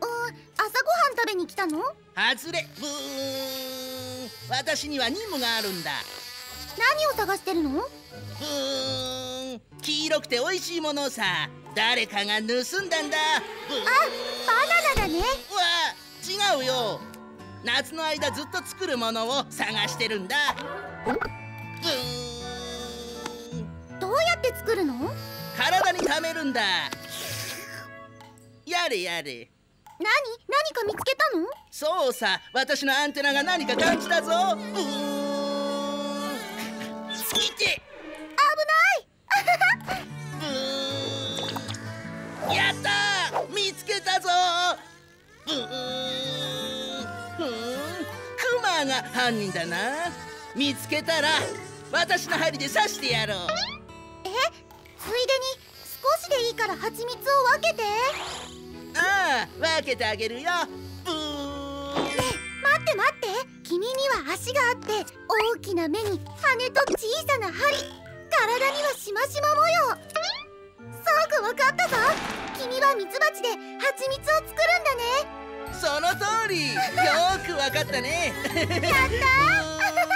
ごはん食べに来たの？外れ。ブー。ン私には任務があるんだ。何を探してるの？ブー。ン黄色くて美味しいものさ。誰かが盗んだんだ。ブー。ンバナナだね。うわ違うよ。夏の間ずっと作るものを探してるんだ。ブー。ンどうやって作るの？何体に溜めるんだ。やれやれ何？か見つけたの？そうさ私のアンテナが何か感じたぞ。ブーンい！てブーンやったー！見つけたぞ。ブーンふん。クマが犯人だな。見つけたら私の針で刺してやろう。え？ついでに少しでいいから蜂蜜を分けてああ分けてあげるよ。ブー。ン待って待って。君には足があって大きな目に羽と小さな針。体にはしましま模様。そうくわかったぞ。君はミツバチで蜂蜜を作るんだね。その通り。よーくわかったね。やったー